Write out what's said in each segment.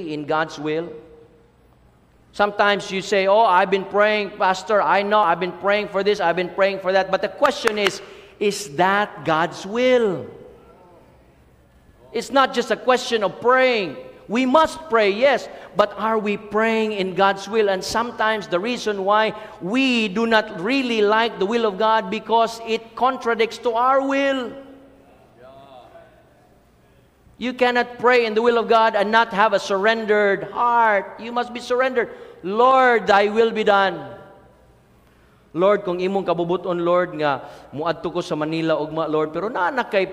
in God's will? Sometimes you say, Oh, I've been praying, Pastor, I know I've been praying for this, I've been praying for that. But the question is, is that God's will? It's not just a question of praying. We must pray, yes, but are we praying in God's will? And sometimes the reason why we do not really like the will of God because it contradicts to our will. You cannot pray in the will of God and not have a surrendered heart. You must be surrendered. Lord, thy will be done. Lord, kung imong kabubuton, Lord, nga muadto ko sa Manila ugma, Lord, pero naa kay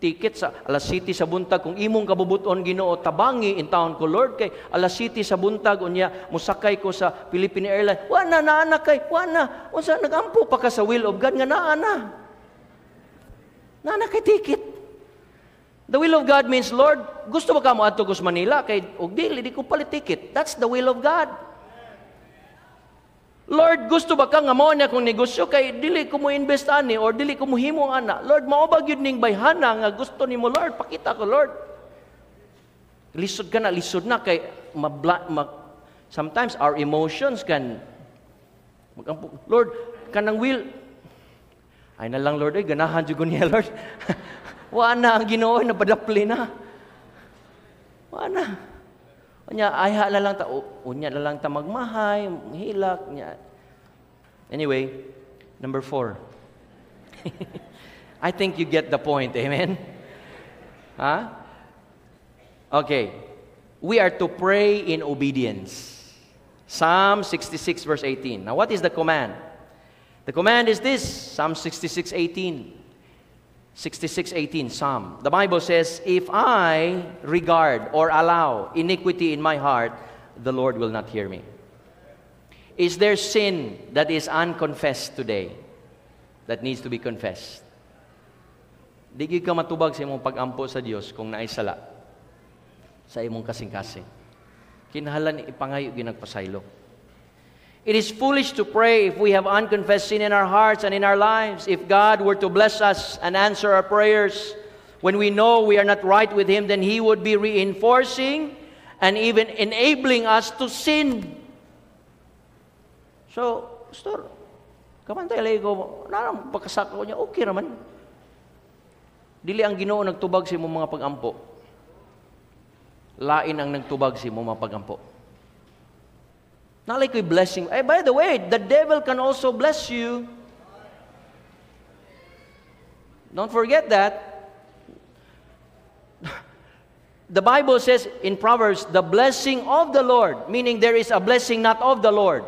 ticket sa alas city sa buntag kung imong kabubuton Ginoo tabangi in town ko Lord kay alas city sa buntag unya musakay ko sa Philippine Airlines wa na naa kay wa na unsa nagampo pa ka sa will of God nga naa na naa kay ticket The will of God means, Lord, gusto ba ka mo ato sa Manila? Kay, og dili, di ko palit ticket. That's the will of God. Lord, gusto ba ka nga mo niya kung negosyo kay dili ko mo invest ani or dili ko mo himo ana. Lord, mao ba ning bayhana nga gusto nimo Lord, pakita ko Lord. Lisod ka na, lisod na kay mabla, mag, sometimes our emotions can. Lord, kanang will ay na lang Lord, ay ganahan jud niya Lord. Wa na ang Ginoo na padapli na. Wa. Unya ayha na lang ta unya na lang ta magmahay, hilak nya. Anyway, number four. I think you get the point, amen? Huh? Okay. We are to pray in obedience. Psalm 66 verse 18. Now what is the command? The command is this, Psalm 66 18. 66:18 Psalm. The Bible says, "If I regard or allow iniquity in my heart, the Lord will not hear me." Is there sin that is unconfessed today that needs to be confessed? Di ka matubag sa imong pag-ampo sa Dios kung naisala sa imong kasing-kasing. Kinahanglan ipangayo ginagpasaylo. It is foolish to pray if we have unconfessed sin in our hearts and in our lives. If God were to bless us and answer our prayers when we know we are not right with Him, then He would be reinforcing and even enabling us to sin. So, Pastor, kamantay lay ko, narang pagkasako niya, okay naman. Dili ang ginoo nagtubag sa imong mga pagampo. Lain ang nagtubag sa imong mga pagampo. Not like we blessing. Hey, eh, by the way, the devil can also bless you. Don't forget that. The Bible says in Proverbs, the blessing of the Lord, meaning there is a blessing not of the Lord.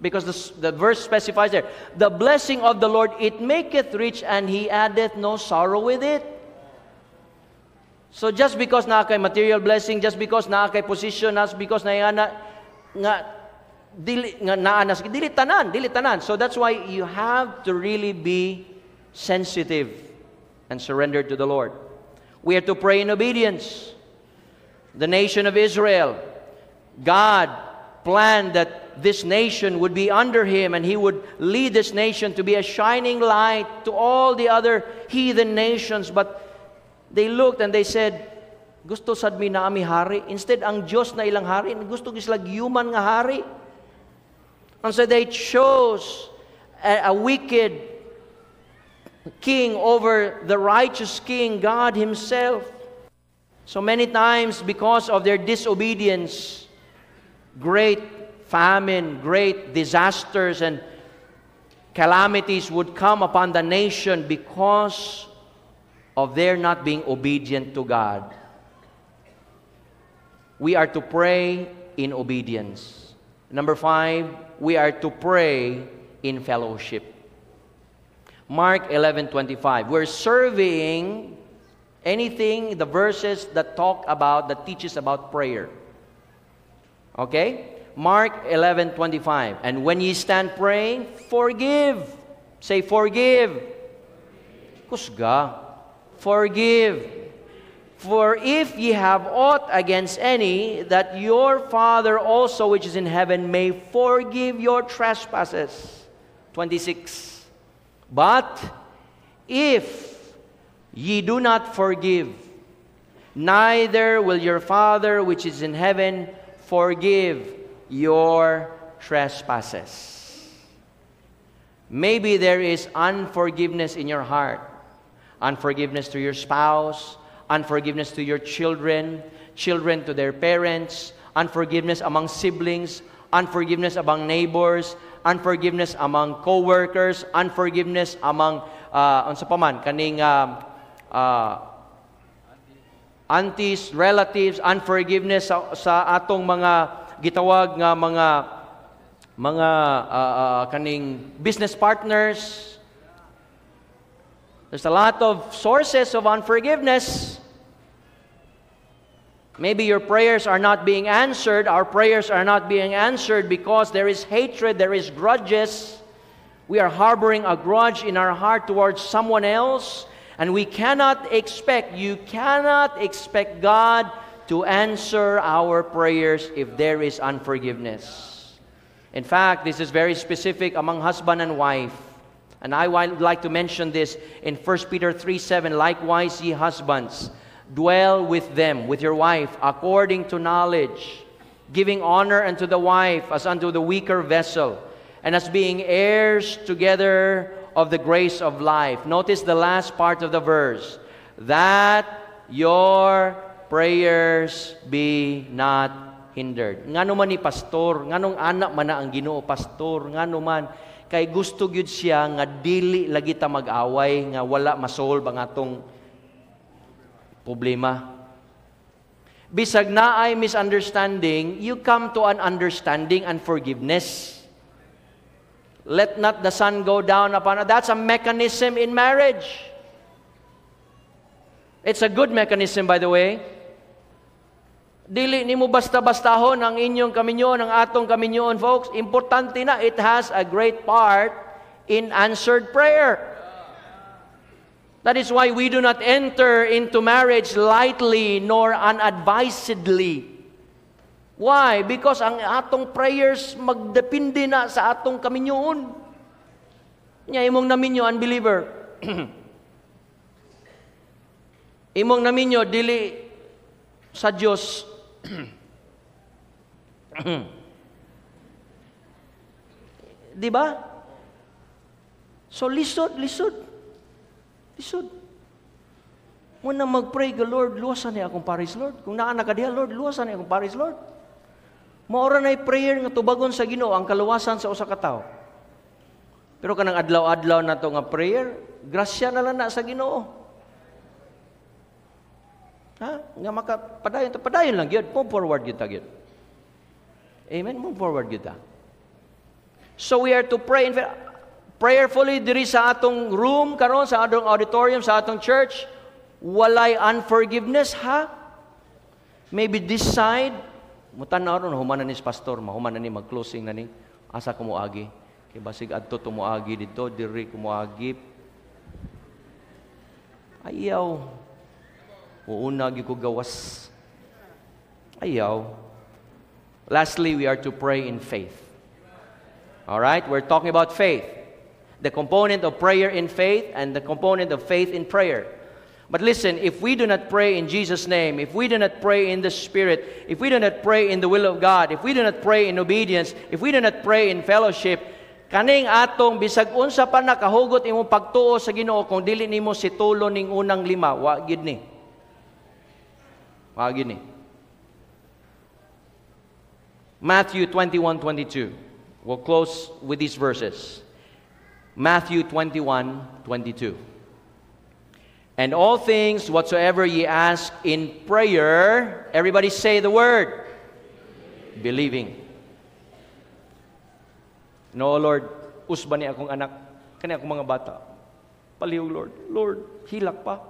Because the, the verse specifies there, the blessing of the Lord, it maketh rich, and he addeth no sorrow with it. So just because na kay material blessing, just because na kay position, just because na nga dili nga naa na dili tanan dili tanan. So that's why you have to really be sensitive and surrender to the Lord. We are to pray in obedience. The nation of Israel God planned that this nation would be under him and he would lead this nation to be a shining light to all the other heathen nations. But they looked and they said gusto sad mi na ami hari. Instead ang Dios na ilang hari gusto gislag human nga hari. And so they chose a, a wicked king over the righteous king God himself. So many times because of their disobedience great famine great disasters and calamities would come upon the nation because of their not being obedient to God we are to pray in obedience. Number five, we are to pray in fellowship. Mark 11:25. We're surveying anything, the verses that talk about, that teaches about prayer. Okay? Mark 11:25. And when ye stand praying, forgive. Say forgive. Kusga. Forgive for if ye have aught against any, that your Father also which is in heaven may forgive your trespasses. 26. But if ye do not forgive, neither will your Father which is in heaven forgive your trespasses. Maybe there is unforgiveness in your heart. Unforgiveness to your spouse, unforgiveness to your children, children to their parents, unforgiveness among siblings, unforgiveness among neighbors, unforgiveness among co-workers, unforgiveness among uh, unsa pa man kaning uh, uh, aunties, relatives, unforgiveness sa, sa atong mga gitawag nga mga mga uh, uh, kaning business partners. There's a lot of sources of unforgiveness. Maybe your prayers are not being answered. Our prayers are not being answered because there is hatred, there is grudges. We are harboring a grudge in our heart towards someone else. And we cannot expect, you cannot expect God to answer our prayers if there is unforgiveness. In fact, this is very specific among husband and wife. And I would like to mention this in 1 Peter 3 7. Likewise, ye husbands, dwell with them, with your wife, according to knowledge, giving honor unto the wife as unto the weaker vessel, and as being heirs together of the grace of life. Notice the last part of the verse that your prayers be not hindered. Ngano man ni pastor, nganong anak man na ang Ginoo pastor, ngano man kay gusto gyud siya nga dili lagi ta mag-away nga wala masolve ang atong problema. Bisag na ay misunderstanding, you come to an understanding and forgiveness. Let not the sun go down upon That's a mechanism in marriage. It's a good mechanism, by the way. Dili nimo basta-bastahon ang inyong kaminyon, ang atong kaminyon, folks. Importante na, it has a great part in answered prayer. That is why we do not enter into marriage lightly nor unadvisedly. Why? Because ang atong prayers magdepende na sa atong kaminyoon. Nya imong naminyo unbeliever. imong naminyo dili sa Dios Di ba? So lisod, lisod. Lisod. Muna mag-pray ka, Lord, luwasan niya akong Paris, Lord. Kung ka diha, Lord, luwasan niya akong Paris, Lord. Maura na prayer nga tubagon sa Ginoo ang kaluwasan sa usa ka tawo. Pero kanang adlaw-adlaw na to nga prayer, grasya na lang na sa Ginoo. Ha? Nga maka padayon padayon lang gyud, move forward gyud ta. Amen. Move forward gyud ta. So we are to pray in prayerfully diri sa atong room karon sa atong auditorium sa atong church walay unforgiveness ha maybe this side mutanaw ron human ni pastor mahuman na ni mag-closing na ni asa ko moagi kay basig adto to moagi dito diri ko moagi ayaw Uuna ko gawas. Ayaw. Lastly, we are to pray in faith. All right? We're talking about faith. The component of prayer in faith and the component of faith in prayer. But listen, if we do not pray in Jesus' name, if we do not pray in the Spirit, if we do not pray in the will of God, if we do not pray in obedience, if we do not pray in fellowship, kaning atong bisag unsa pa nakahugot imong pagtuo sa Ginoo kung dili nimo si tulo ning unang lima, wa gid ni. Mga gini. Matthew 21, 22. We'll close with these verses. Matthew 21, 22. And all things whatsoever ye ask in prayer, everybody say the word. Believing. No, Lord, usba ni akong anak, kani akong mga bata. Palihog, Lord. Lord, hilak pa.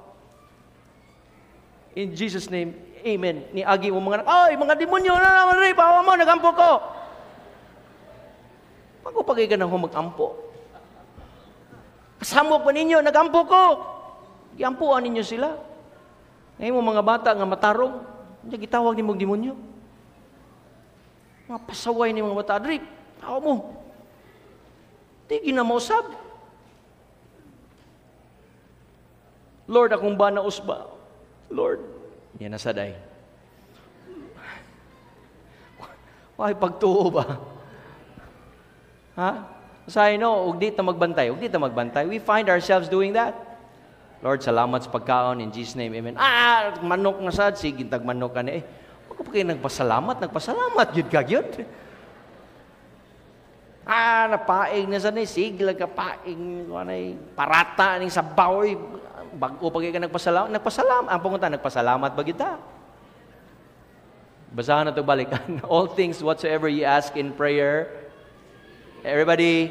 In Jesus' name, Amen. Ni agi mo mga, ay, mga demonyo na naman rin, pawa mo, nagampo ko. Pag pagay ka nang humagampo. Kasama pa ninyo, nagampo ko. Giampuan ninyo sila. Ngayon mo mga bata nga matarong, hindi gitawag ni mong demonyo. Mga pasaway ni mga bata, Adrik, tao mo. Di ginamausab. Lord, akong ba na usba? Lord, Yan na sa day. Why pagtuo ba? Ha? Say no, ug di ta magbantay, ug di ta magbantay. We find ourselves doing that. Lord, salamat sa pagkaon in Jesus name. Amen. Ah, manok na sad, sige tag manok ka ni. Eh, wag pa kayo nagpasalamat, nagpasalamat gyud ka gyud. Ah, napaing na sa ni, sige lang ka paing, anay, parata ning sabaw, eh. bago pa kayo ka nagpasalamat, nagpasalamat, ang pungunta, nagpasalamat ba kita? Basahan na ito balikan. All things whatsoever you ask in prayer, everybody,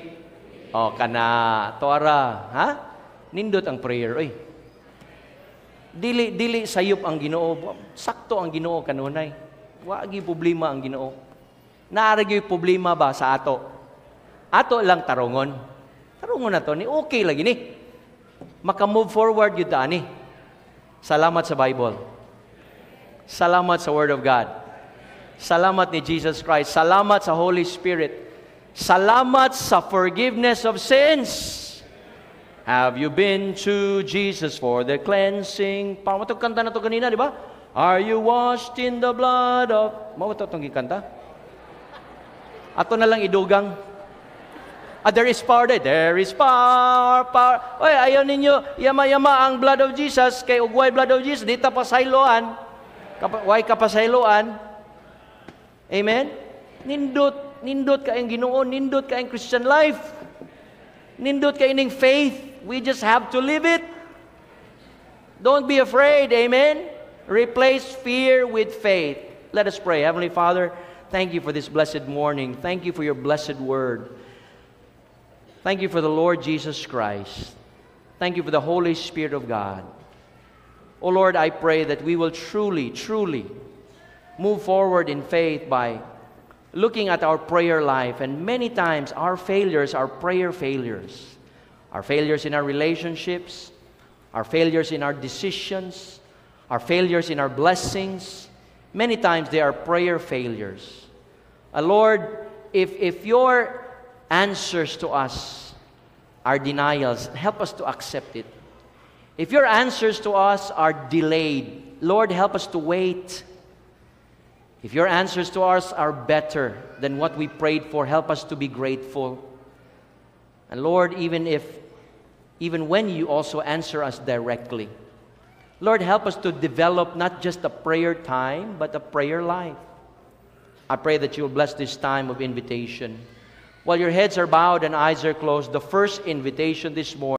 oh, kana, tuara, ha? Nindot ang prayer, oy. Dili, dili sayop ang ginoo. Sakto ang ginoo kanunay. Wagi problema ang ginoo. Naaragyo problema ba sa ato? Ato lang tarungon. Tarungon na to ni okay lagi ni. Maka-move forward yun ani. Salamat sa Bible. Salamat sa Word of God. Salamat ni Jesus Christ. Salamat sa Holy Spirit. Salamat sa forgiveness of sins. Have you been to Jesus for the cleansing? Ito kanta na to kanina, di ba? Are you washed in the blood of... Mao ito itong kanta? Ato na lang idugang. Ah, there is power there. There is power, power. Oy, ayaw ninyo, yama-yama ang blood of Jesus, kay ugway blood of Jesus, di ta pasayloan. Kapa, why ka pasayloan? Amen? Nindot, nindot ka ang nindot ka Christian life. Nindot ka faith. We just have to live it. Don't be afraid. Amen? Replace fear with faith. Let us pray. Heavenly Father, thank you for this blessed morning. Thank you for your blessed word. Thank you for the Lord Jesus Christ. Thank you for the Holy Spirit of God. Oh Lord, I pray that we will truly, truly move forward in faith by looking at our prayer life. And many times our failures are prayer failures. Our failures in our relationships, our failures in our decisions, our failures in our blessings. Many times they are prayer failures. Uh, Lord, if, if your answers to us are denials, help us to accept it. If your answers to us are delayed, Lord, help us to wait. If your answers to us are better than what we prayed for, help us to be grateful. And Lord, even if even when you also answer us directly, Lord, help us to develop not just a prayer time, but a prayer life. I pray that you will bless this time of invitation. While your heads are bowed and eyes are closed, the first invitation this morning